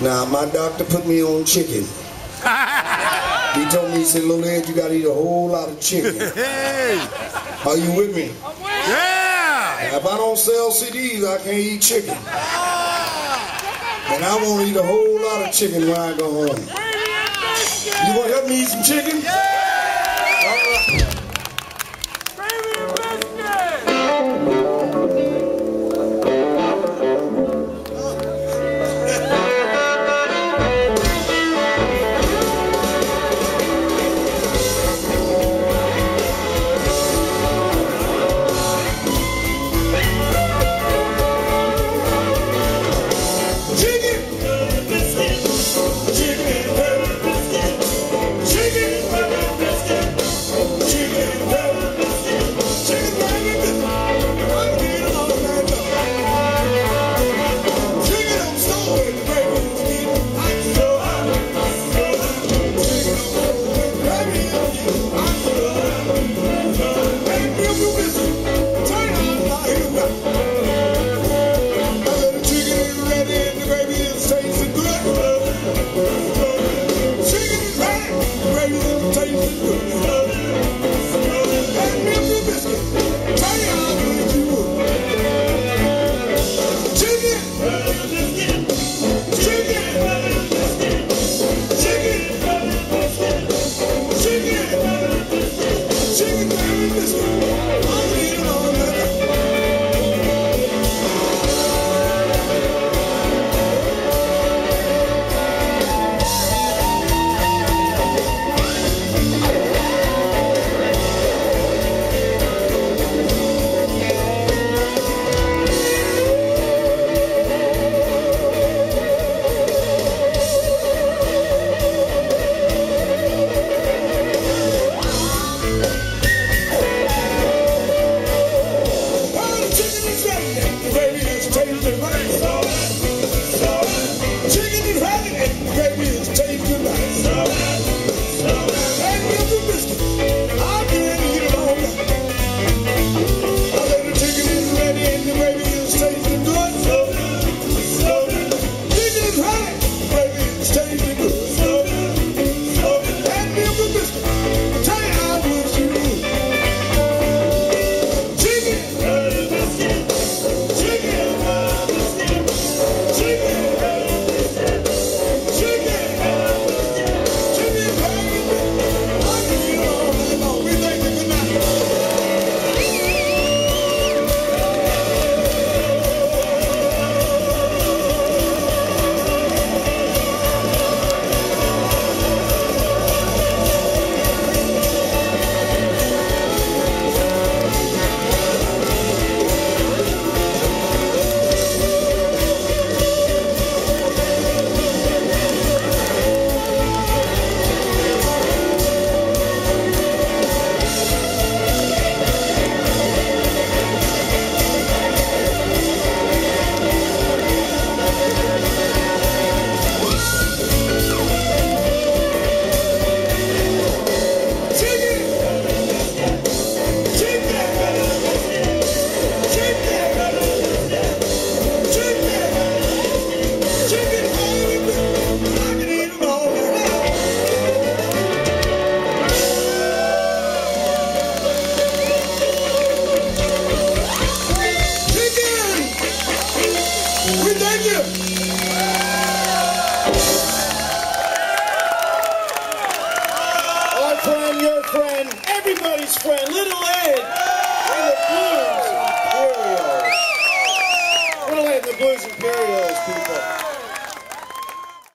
Now, my doctor put me on chicken. he told me, he said, little Ed, you got to eat a whole lot of chicken. Hey! Are you with me? Yeah! If I don't sell CDs, I can't eat chicken. Ah. And I want to eat a whole lot of chicken when I go home. You want to help me eat some chicken? All right. Well, Our